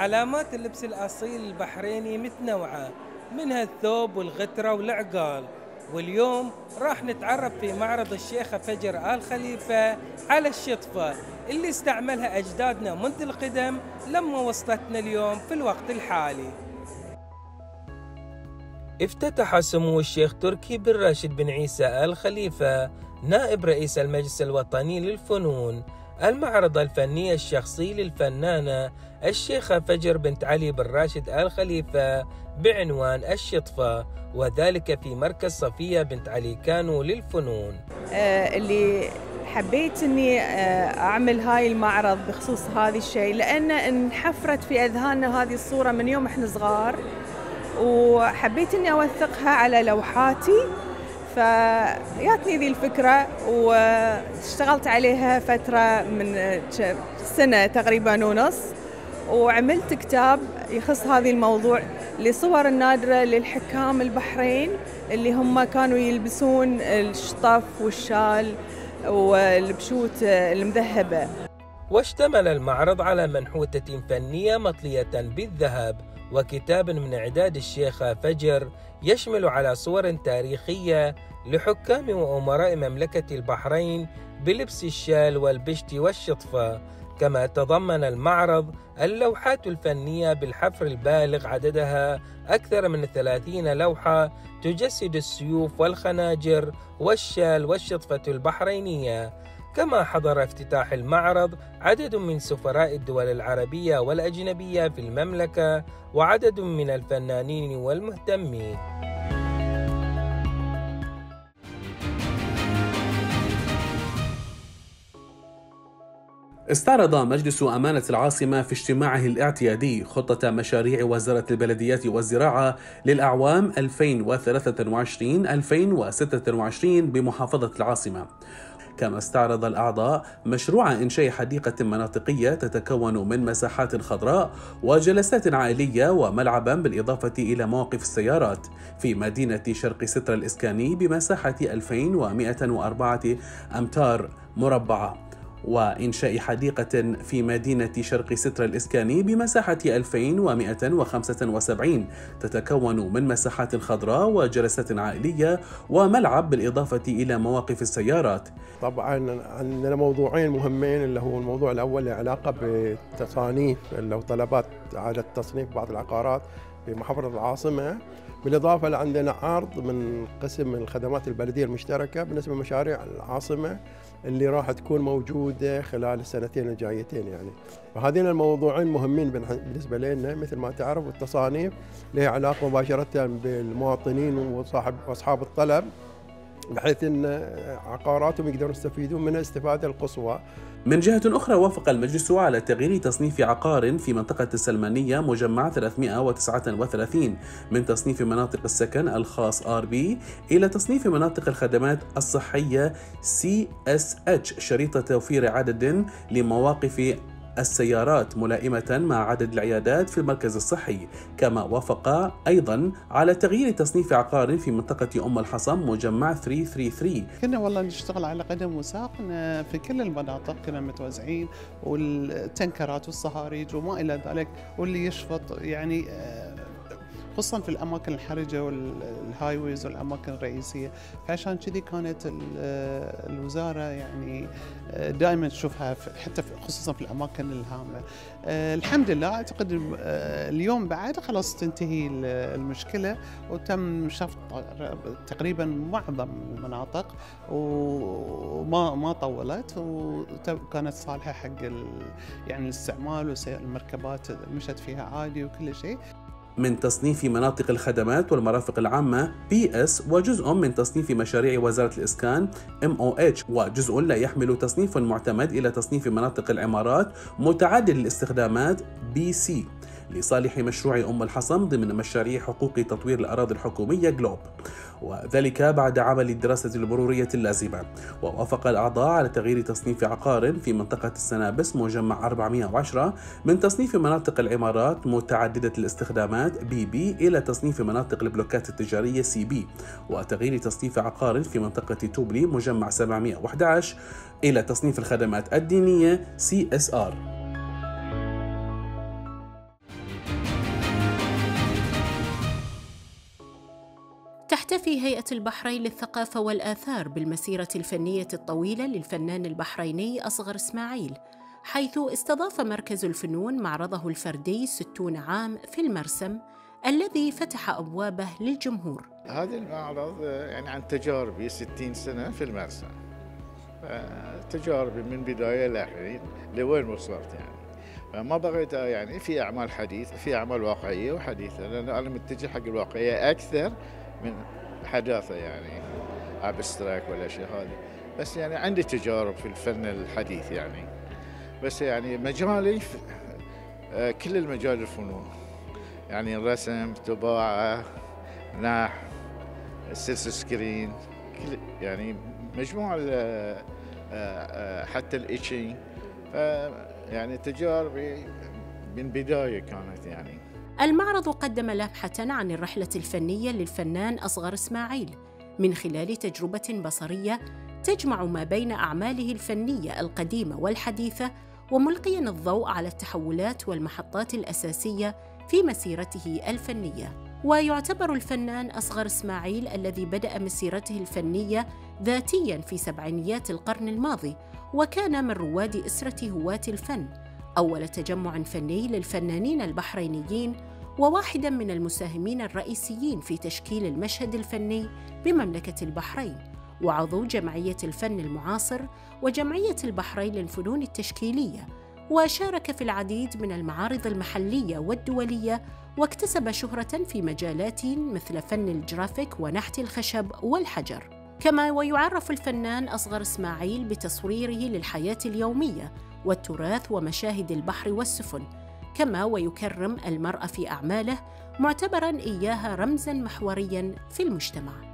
علامات اللبس الأصيل البحريني متنوعة منها الثوب والغترة والعقال. واليوم راح نتعرف في معرض الشيخة فجر آل خليفة على الشطفة اللي استعملها أجدادنا منذ القدم لما وصلتنا اليوم في الوقت الحالي. افتتح سمو الشيخ تركي بن راشد بن عيسى آل خليفة نائب رئيس المجلس الوطني للفنون. المعرض الفني الشخصي للفنانة الشيخة فجر بنت علي بن راشد آل خليفة بعنوان الشطفة وذلك في مركز صفية بنت علي كانو للفنون. آه اللي حبيت إني آه أعمل هاي المعرض بخصوص هذا الشيء لأن انحفرت في أذهاننا هذه الصورة من يوم إحنا صغار وحبيت إني أوثقها على لوحاتي فجاتني ذي الفكرة واشتغلت عليها فترة من سنة تقريبا ونص وعملت كتاب يخص هذا الموضوع لصور النادرة للحكام البحرين اللي هم كانوا يلبسون الشطف والشال والبشوت المذهبة. واشتمل المعرض على منحوتة فنية مطلية بالذهب وكتاب من إعداد الشيخة فجر يشمل على صور تاريخية لحكام وأمراء مملكة البحرين بلبس الشال والبشت والشطفة كما تضمن المعرض اللوحات الفنية بالحفر البالغ عددها أكثر من ثلاثين لوحة تجسد السيوف والخناجر والشال والشطفة البحرينية. كما حضر افتتاح المعرض عدد من سفراء الدول العربية والأجنبية في المملكة وعدد من الفنانين والمهتمين. استعرض مجلس أمانة العاصمة في اجتماعه الاعتيادي خطة مشاريع وزارة البلديات والزراعة للأعوام 2023-2026 بمحافظة العاصمة. كما استعرض الأعضاء مشروع إنشاء حديقة مناطقية تتكون من مساحات خضراء وجلسات عائلية وملعبا بالإضافة إلى مواقف السيارات. في مدينة شرق ستر الإسكاني بمساحة 2104 أمتار مربعة. وإنشاء حديقة في مدينة شرق ستر الإسكاني بمساحة 2175 تتكون من مساحات خضراء وجلسات عائلية وملعب بالإضافة إلى مواقف السيارات. طبعا عندنا موضوعين مهمين اللي هو الموضوع الأول له علاقة بتصانيف لو طلبات على تصنيف بعض العقارات في محافظة العاصمة. بالإضافة لعندنا عرض من قسم الخدمات البلدية المشتركة بالنسبة لمشاريع العاصمة اللي راح تكون موجودة خلال السنتين الجايتين يعني. فهذين الموضوعين مهمين بالنسبة لنا مثل ما تعرف التصانيف لها علاقة مباشرة بالمواطنين وصاحب وأصحاب الطلب. بحيث إن عقاراتهم يقدرون يستفيدون منها الاستفاده القصوى. من جهة أخرى وافق المجلس على تغيير تصنيف عقار في منطقة السلمانية مجمع 339 من تصنيف مناطق السكن الخاص RB إلى تصنيف مناطق الخدمات الصحية CSH شريط توفير عدد لمواقف السيارات ملائمة مع عدد العيادات في المركز الصحي كما وافق أيضا على تغيير تصنيف عقار في منطقة أم الحصم مجمع 333 كنا والله نشتغل على قدم وساق في كل المناطق كنا متوزعين والتنكرات والصهاريج وما إلى ذلك واللي يشفط يعني خصوصا في الأماكن الحرجة والهايويز والأماكن الرئيسية. فعشان كذي كانت الوزارة يعني دائما تشوفها حتى خصوصا في الأماكن الهامة. الحمد لله أعتقد اليوم بعد خلاص تنتهي المشكلة وتم شفط تقريبا معظم المناطق وما ما طولت وكانت صالحة حق يعني الاستعمال والمركبات مشت فيها عادي وكل شيء. من تصنيف مناطق الخدمات والمرافق العامة PS وجزء من تصنيف مشاريع وزارة الإسكان MOH وجزء لا يحمل تصنيف معتمد إلى تصنيف مناطق العمارات متعدد الاستخدامات BC لصالح مشروع أم الحصم ضمن مشاريع حقوق تطوير الأراضي الحكومية جلوب. وذلك بعد عمل الدراسة المرورية اللازمة. ووافق الأعضاء على تغيير تصنيف عقار في منطقة السنابس مجمع 410 من تصنيف مناطق العمارات متعددة الاستخدامات BB إلى تصنيف مناطق البلوكات التجارية CB وتغيير تصنيف عقار في منطقة توبلي مجمع 711 إلى تصنيف الخدمات الدينية CSR تحتفي هيئة البحرين للثقافة والآثار بالمسيرة الفنية الطويلة للفنان البحريني أصغر إسماعيل حيث استضاف مركز الفنون معرضه الفردي ستون عام في المرسم الذي فتح أبوابه للجمهور. هذا المعرض يعني عن تجاربي 60 سنة في المرسم. تجاربي من بداية لحين لوين وصلت يعني؟ فما بغيت يعني في أعمال حديثة في أعمال واقعية وحديثة لأن أنا متجه حق الواقعية أكثر من حداثة يعني أبستراك والأشياء هذه بس يعني عندي تجارب في الفن الحديث يعني. بس يعني مجالي كل المجال الفنون. يعني رسم طباعة نح سلس سكرين كل يعني مجموعة آه، آه، حتى الإيتشي يعني تجاربي من بداية كانت يعني. المعرض قدم لمحة عن الرحلة الفنية للفنان أصغر إسماعيل. من خلال تجربة بصرية تجمع ما بين أعماله الفنية القديمة والحديثة وملقيا الضوء على التحولات والمحطات الأساسية في مسيرته الفنية. ويعتبر الفنان أصغر إسماعيل الذي بدأ مسيرته الفنية ذاتيا في سبعينيات القرن الماضي وكان من رواد أسرة هواة الفن. أول تجمع فني للفنانين البحرينيين وواحدا من المساهمين الرئيسيين في تشكيل المشهد الفني بمملكة البحرين وعضو جمعية الفن المعاصر وجمعية البحرين للفنون التشكيلية وشارك في العديد من المعارض المحلية والدولية واكتسب شهرة في مجالات مثل فن الجرافيك ونحت الخشب والحجر. كما ويعرف الفنان أصغر إسماعيل بتصويره للحياة اليومية والتراث ومشاهد البحر والسفن كما ويكرم المرأة في أعماله معتبرا إياها رمزا محوريا في المجتمع.